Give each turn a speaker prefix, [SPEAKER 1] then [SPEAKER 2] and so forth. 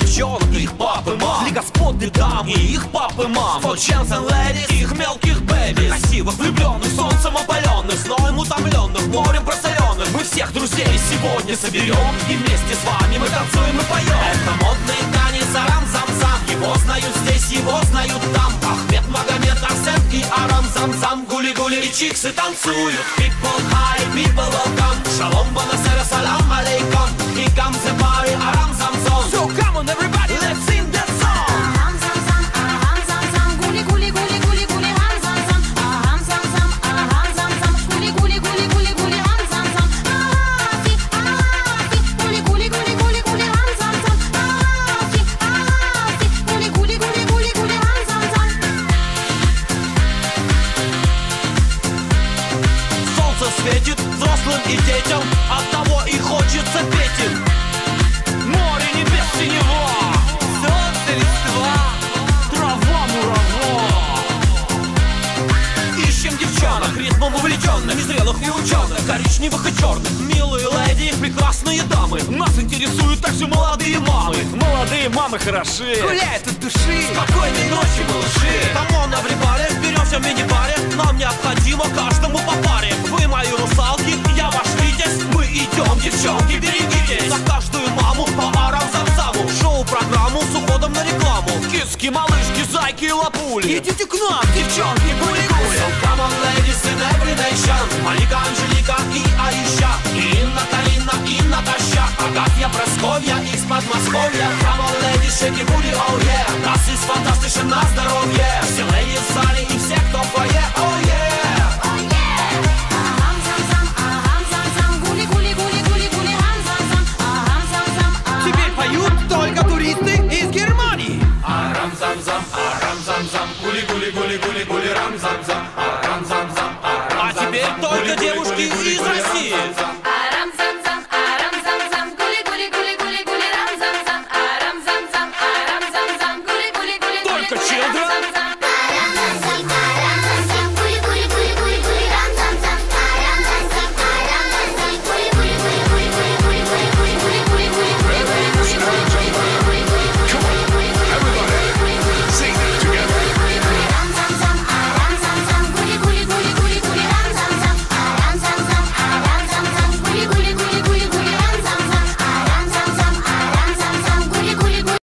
[SPEAKER 1] Девчонок, и их папы, мам. Для господ и дам, и их папы, мам. For chance and ladies, их мелких бэби Красивых, влюбленных, солнцем опаленных Зноем утомленных, морем просоленных. Мы всех друзей сегодня соберем И вместе с вами мы танцуем и поем. Это модный танец арам-зам-зам Его знают здесь, его знают там. Ахмед, Магомед, Арсен и Арам-зам-зам Гули-гули и чиксы танцуют. People high, people welcome. Шалом, бонасера, салам алейкум. Here comes the party, арам-зам-зам светит взрослым и детям. От того и хочется петь им. Море небес синева Солнце листва. Трава мурава Ищем девчонок, ритмом увлеченных Незрелых и ученых, коричневых и черных. Милые леди, прекрасные дамы. Нас интересуют также молодые мамы.
[SPEAKER 2] Молодые мамы хороши.
[SPEAKER 1] Гуляет от души. Спокойной ночи, малыши. Come on, everybody, и лапули Идите к нам, девчонки, гули-гули So come on, ladies in every nation. Малика, Анжелика и Аиша. И Инна, Карина, и Наташа. Агафья, Просковья из Подмосковья. Come on, ladies, shake your booty, oh yeah. Das ist fantastisch на здоровье. Все